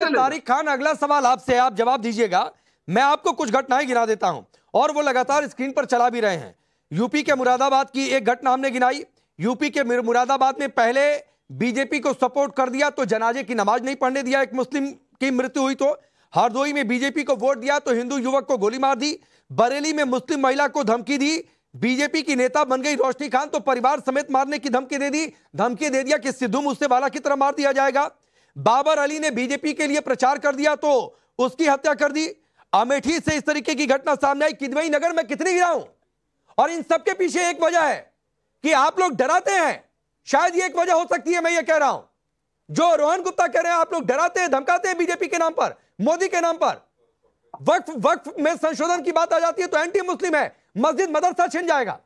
तारिक खान, अगला सवाल आपसे आप जवाब दीजिएगा। मैं आपको कुछ घटनाएँ गिना देता हूँ, और वो लगातार स्क्रीन पर चला भी रहे हैं। यूपी के मुरादाबाद की एक घटना हमने गिनाई। यूपी के मुरादाबाद में पहले बीजेपी को सपोर्ट कर दिया तो जनाजे की नमाज़ नहीं पढ़ने दिया, एक मुस्लिम की मृत्यु हुई तो। हरदोई में बीजेपी को वोट दिया तो हिंदू युवक को गोली मार दी। बरेली में मुस्लिम महिला को धमकी दी। बीजेपी की नेता बन गई रोशनी खान तो परिवार समेत मारने की धमकी दे दी। धमकी दे दिया कि सिद्धू मूसेवाला की तरह मार दिया जाएगा। बाबर अली ने बीजेपी के लिए प्रचार कर दिया तो उसकी हत्या कर दी। अमेठी से इस तरीके की घटना सामने आई, किदवई नगर में कितनी गिरा हूँ और इन सबके पीछे एक वजह है कि आप लोग डराते हैं। शायद ये एक वजह हो सकती है, मैं ये कह रहा हूँ। जो रोहन गुप्ता कह रहे हैं, आप लोग डराते हैं, धमकाते हैं बीजेपी के नाम पर, मोदी के नाम पर। वक्फ वक्फ में संशोधन की बात आ जाती है तो एंटी मुस्लिम है, मस्जिद मदरसा छिन जाएगा।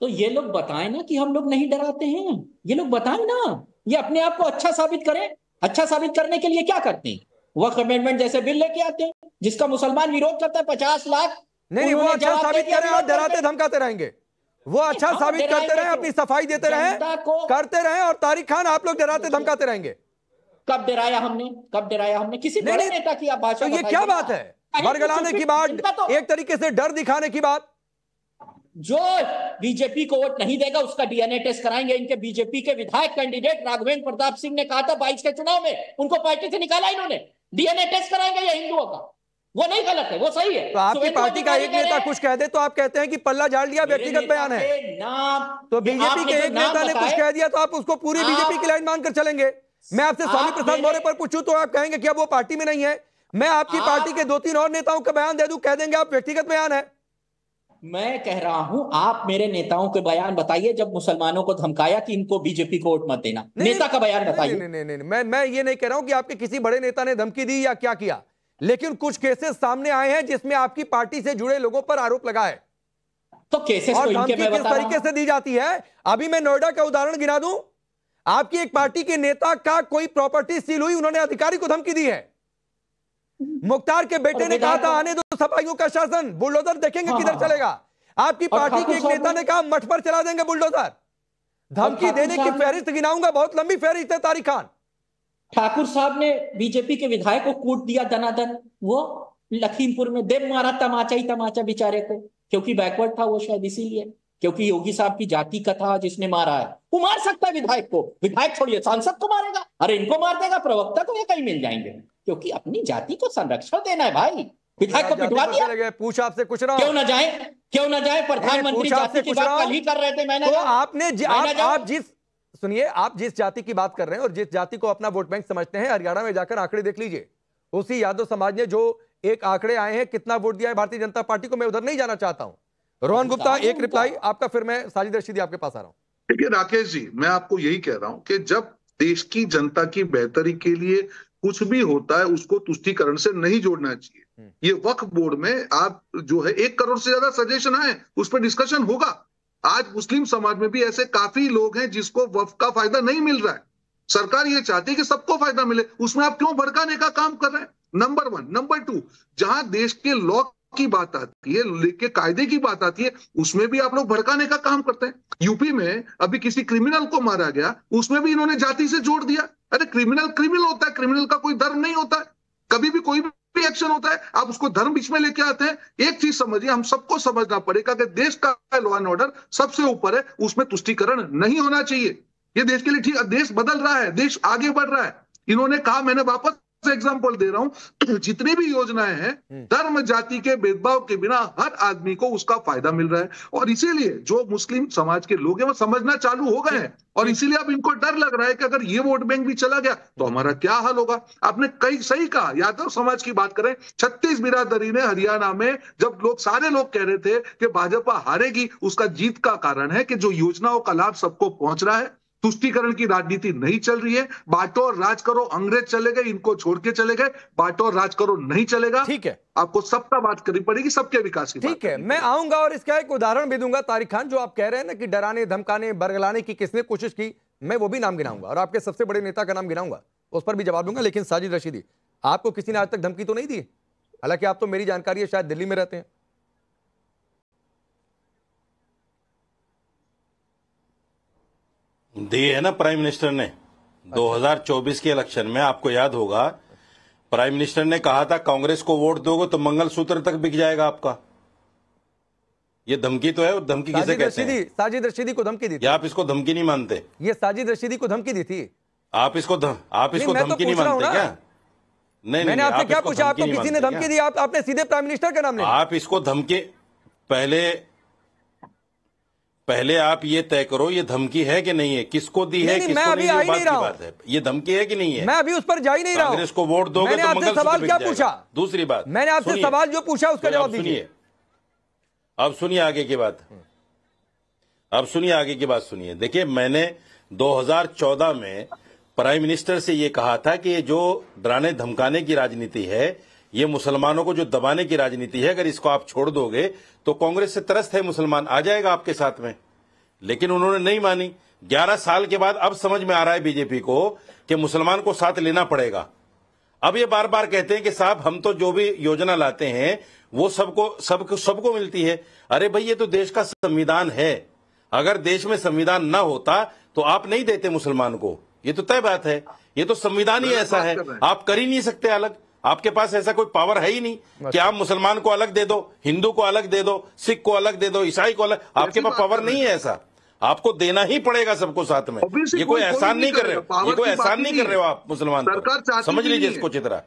तो ये लोग बताएँ ना कि हम लोग नहीं डराते हैं। ये लोग बताएँ ना। ये अपने आप को अच्छा साबित करें। अच्छा साबित करने के लिए क्या करते हैं? वक्त अमेंडमेंट जैसे बिल लेके आते हैं जिसका मुसलमान विरोध करता है पचास लाख नहीं वो अच्छा साबित करें और डराते धमकाते रहेंगे। वो अच्छा साबित करते रहे अपनी सफ़ाई देते रहे करते रहे और तारिक खान आप लोग डराते धमकाते रहेंगे। कब डराया हमने? कब डराया हमने? किसी बड़े नेता की आप भाषा तो ये क्या बात है? बरगलाने की बात तो- एक तरीके से डर दिखाने की बात। जो बीजेपी को वोट नहीं देगा उसका डीएनए टेस्ट कराएँगे। इनके बीजेपी के विधायक कैंडिडेट राघवेंद्र प्रताप सिंह ने कहा था बाईस के चुनाव में। उनको पार्टी से निकाला इन्होंने। डीएनए टेस्ट कराएँगे ये हिंदुओं का? वो नहीं गलत है वो सही है। तो आपकी पार्टी का एक नेता कुछ कह दे तो आप कहते हैं कि पल्ला झाड़ लिया व्यक्तिगत बयान है। तो बीजेपी के एक नेता ने कुछ कह दिया तो आप उसको पूरी बीजेपी की लाइन मानकर चलेंगे। मैं आपसे स्वामी प्रसाद मौर्य पर पूछूँ तो आप कहेंगे कि अब वो पार्टी में नहीं है। मैं आपकी आप- पार्टी के दो तीन और नेताओं का बयान दे दूँ कह देंगे आप व्यक्तिगत बयान है। मैं कह रहा हूँ आप मेरे नेताओं के बयान बताइए जब मुसलमानों को धमकाया कि इनको बीजेपी को वोट मत देना। नहीं, नेता का बयान बताइए। नहीं नहीं नहीं मैं मैं ये नहीं कह रहा हूँ कि आपके किसी बड़े नेता ने धमकी दी या क्या किया लेकिन कुछ केसेस सामने आए हैं जिसमें आपकी पार्टी से जुड़े लोगों पर आरोप लगा है तो केसेस और तो धमकी किस तरीके से दी जाती है? अभी मैं नोएडा का उदाहरण गिना दूँ। आपकी एक पार्टी के नेता का कोई प्रॉपर्टी सील हुई उन्होंने अधिकारी को धमकी दी है। मुख्तार के बेटे ने कहा था आने दो सफाइयों का शासन बुलडोजर देखेंगे हाँ, किधर हाँ, हाँ। चलेगा। आपकी पार्टी के एक नेता ने- कहा मठ पर चला देंगे बुलडोजर। धमकी देने की फहरिस्त गिनाऊँगा बहुत लंबी फहरिस्त है तारिक खान। ठाकुर साहब ने बीजेपी के विधायक को कूट दिया दनादन वो लखीमपुर में देव मारा तमाचा ही तमाचा बेचारे को क्योंकि बैकवर्ड था वो शायद इसीलिए क्योंकि योगी साहब की जाति का था जिसने मारा है। वो मार सकता है विधायक को विधायक छोड़िए सांसद को मारेगा। अरे इनको मार देगा प्रवक्ता को ये कहीं मिल जाएँगे। क्योंकि अपनी जाति को संरक्षण देना है भाई। विधायक को पिटवा दिया। पूछ आपसे कुछ रहा। क्यों ना जाए? क्यों ना जाए? प्रधानमंत्री जाति की बात कल ही कर रहे थे मैंने तो आपने आप, आप जिस सुनिए आप जिस जाति की बात कर रहे हैं और जिस जाति को अपना वोट बैंक समझते हैं हरियाणा में जाकर आंकड़े देख लीजिए। उसी यादव समाज ने जो एक आंकड़े आए हैं कितना वोट दिया है भारतीय जनता पार्टी को मैं उधर नहीं जाना चाहता हूँ। रोहन गुप्ता एक रिप्लाई आपका फिर मैं साजिद रशीदी आपके पास आ रहा हूँ। देखिए राकेश जी मैं आपको यही कह रहा हूँ कि जब देश की जनता की बेहतरी के लिए कुछ भी होता है उसको तुष्टिकरण से नहीं जोड़ना चाहिए। ये वक्फ बोर्ड में आप जो है एक करोड़ से ज़्यादा सजेशन आए उस पर डिस्कशन होगा। आज मुस्लिम समाज में भी ऐसे काफ़ी लोग हैं जिसको वक्फ का फ़ायदा नहीं मिल रहा है। सरकार ये चाहती है कि सबको फ़ायदा मिले। उसमें आप क्यों भड़काने का काम कर रहे हैं? नंबर वन नंबर टू जहाँ देश के लॉ की बात आती है, लेके कायदे की बात आती है, उसमें भी आप लोग भड़काने का काम करते हैं। यूपी में अभी किसी क्रिमिनल को मारा गया, उसमें भी इन्होंने जाति से जोड़ दिया। अरे क्रिमिनल क्रिमिनल होता है, क्रिमिनल का कोई धर्म नहीं होता। कभी भी कोई भी एक्शन होता है, आप उसको धर्म बीच में लेके आते हैं। एक चीज़ समझिए, हम सबको समझना पड़ेगा कि देश का लॉ एंड ऑर्डर सबसे ऊपर है, उसमें तुष्टिकरण नहीं होना चाहिए। ये देश के लिए ठीक देश बदल रहा है, देश आगे बढ़ रहा है। इन्होंने कहा, मैंने वापस एग्ज़ाम्पल दे रहा हूँ जितनी भी योजनाएँ हैं धर्म जाति के भेदभाव के बिना हर आदमी को उसका फ़ायदा मिल रहा है। और इसीलिए जो मुस्लिम समाज के लोग हैं वो समझना चालू हो गए हैं। और इसीलिए अब इनको डर लग रहा है कि अगर ये वोट बैंक भी चला गया तो हमारा क्या हाल होगा? आपने कई सही कहा यादव समाज की बात करें छत्तीस बिरादरी ने हरियाणा में जब लोग सारे लोग कह रहे थे कि भाजपा हारेगी उसका जीत का कारण है कि जो योजनाओं का लाभ सबको पहुँच रहा है। तुष्टीकरण की राजनीति नहीं चल रही है। बांटो और राज करो अंग्रेज़ चले गए इनको छोड़ के चले गए। बांटो और राज करो नहीं चलेगा। ठीक है। आपको सबका बात करनी पड़ेगी सबके विकास की ठीक है मैं आऊँगा और इसका एक उदाहरण भी दूँगा तारिक खान जो आप कह रहे हैं ना कि डराने धमकाने बरगलाने की किसने कोशिश की मैं वो भी नाम गिनाऊँगा और आपके सबसे बड़े नेता का नाम गिनाऊँगा। उस पर भी जवाब दूँगा लेकिन साजिद रशीदी आपको किसी ने आज तक धमकी तो नहीं दी? हालाँकि आप तो मेरी जानकारी है शायद दिल्ली में रहते हैं। दी है ना प्राइम मिनिस्टर ने। 2024 के इलेक्शन में आपको याद होगा प्राइम मिनिस्टर ने कहा था कांग्रेस को वोट दोगे तो मंगलसूत्र तक बिक जाएगा आपका। ये धमकी तो है और धमकी किसे कहते हैं? साजिद रशीदी को धमकी दी थी। आप इसको धमकी नहीं मानते। ये साजिद रशीदी को धमकी दी थी। आप इसको धम, आप इसको तो धमकी नहीं मानते क्या? नहीं मैंने आपसे क्या पूछा? आपको किसी ने धमकी दी? आप आपने सीधे प्राइम मिनिस्टर का नाम लिया। आप इसको धमकी पहले पहले आप ये तय करो ये धमकी है कि नहीं है? किसको दी है नहीं, मैं किसको अभी नहीं नहीं रहा बात है। ये धमकी है कि नहीं है? मैं अभी उस पर जा ही नहीं रहा कांग्रेस को वोट दोगे मैंने तो आपसे सवाल क्या पूछा? दूसरी बात मैंने आपसे सवाल जो पूछा उसका जवाब दीजिए। अब सुनिए आगे की बात। अब सुनिए आगे की बात सुनिए। देखिए मैंने 2014 में प्राइम मिनिस्टर से ये कहा था कि ये जो डराने धमकाने की राजनीति है ये मुसलमानों को जो दबाने की राजनीति है अगर इसको आप छोड़ दोगे तो कांग्रेस से त्रस्त है मुसलमान। आ जाएगा आपके साथ में। लेकिन उन्होंने नहीं मानी। 11 साल के बाद अब समझ में आ रहा है बीजेपी को कि मुसलमान को साथ लेना पड़ेगा। अब ये बार बार कहते हैं कि साहब हम तो जो भी योजना लाते हैं वो सबको सबको सबको मिलती है। अरे भाई ये तो देश का संविधान है। अगर देश में संविधान ना होता तो आप नहीं देते मुसलमान को। ये तो तय बात है। ये तो संविधान ही ऐसा है। हैं। आप कर ही नहीं सकते अलग। आपके पास ऐसा कोई पावर है ही नहीं कि आप मुसलमान को अलग दे दो हिंदू को अलग दे दो सिख को अलग दे दो ईसाई को अलग आपके पास पावर नहीं है। ऐसा। आपको देना ही पड़ेगा सबको साथ में। ये कोई एहसान नहीं कर रहे हो। ये कोई एहसान नहीं कर रहे हो आप मुसलमान समझ लीजिए इसको। चित्रा।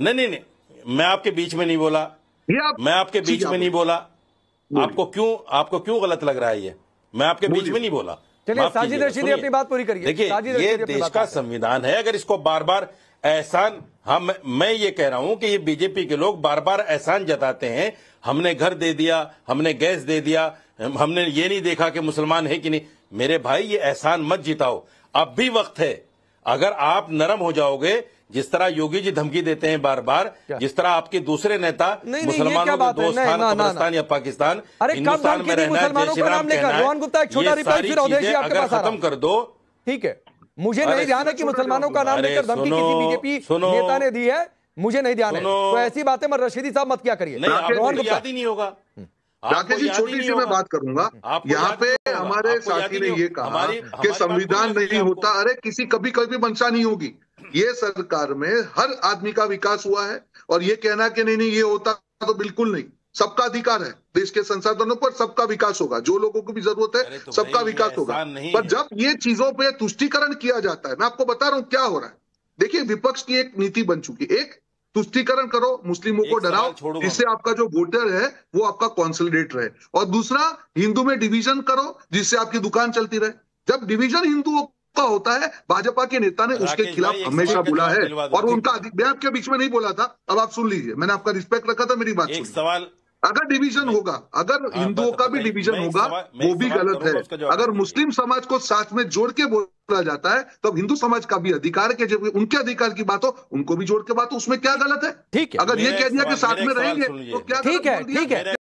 नहीं नहीं नहीं मैं आपके बीच में नहीं बोला। मैं आपके बीच में नहीं बोला। आपको क्यों आपको क्यों गलत लग रहा है ये? मैं आपके बीच में नहीं बोला। चलिए, साजिद रशीदी अपनी बात पूरी करिए। देखिए ये देश का संविधान है। अगर इसको बार बार एहसान हम मैं ये कह रहा हूँ कि ये बीजेपी के लोग बार बार एहसान जताते हैं हमने घर दे दिया हमने गैस दे दिया हमने ये नहीं देखा कि मुसलमान है कि नहीं। मेरे भाई ये एहसान मत जिताओ। अब भी वक्त है। अगर आप नरम हो जाओगे जिस तरह योगी जी धमकी देते हैं बार बार क्या? जिस तरह आपके दूसरे नेता मुसलमानों के कब्रिस्तान या पाकिस्तान हिंदुस्तान में रहना है, जय श्री राम कहना ये सारी चीज़ें अगर खत्म कर दो ठीक है। मुझे नहीं ध्यान है कि मुसलमानों का नाम लेकर धमकी किसी बीजेपी नेता ने दी है मुझे नहीं ध्यान है। तो ऐसी बातें मत रशीदी साहब मत क्या करिए। नहीं याद ही होगा। राकेश जी छोटी सी मैं बात करूँगा। यहाँ पे हमारे साथी ने ये कहा कि संविधान नहीं होता। अरे किसी कभी कभी मंशा नहीं होगी। ये सरकार में हर आदमी का विकास हुआ है और ये कहना कि नहीं नहीं ये होता तो बिल्कुल नहीं। सबका अधिकार है। देश के संसाधनों पर सबका विकास होगा। जो लोगों को भी ज़रूरत है तो सबका विकास होगा। पर जब ये चीज़ों पे तुष्टिकरण किया जाता है मैं आपको बता रहा हूँ क्या हो रहा है। देखिए विपक्ष की एक नीति बन चुकी है। एक तुष्टिकरण करो मुस्लिमों को डराओ जिससे आपका जो वोटर है वो आपका कॉन्सोलिडेट रहे। और दूसरा हिंदू में डिवीज़न करो जिससे आपकी दुकान चलती रहे। जब डिवीज़न हिंदुओं का होता है भाजपा के नेता ने उसके खिलाफ हमेशा बोला है। और उनका मैं आपके बीच में नहीं बोला था। अब आप सुन लीजिए। मैंने आपका रिस्पेक्ट रखा था मेरी बात सवाल अगर डिवीज़न होगा अगर हाँ, हिंदुओं का भी। डिवीज़न होगा वो भी गलत है। अगर मुस्लिम समाज को साथ में जोड़ के बोला जाता है तो हिंदू समाज का भी अधिकार के जब उनके अधिकार की बात हो उनको भी जोड़ के बात हो उसमें क्या गलत है? ठीक है। अगर ये कह दिया कि साथ में रहेंगे तो क्या ठीक है ठीक है।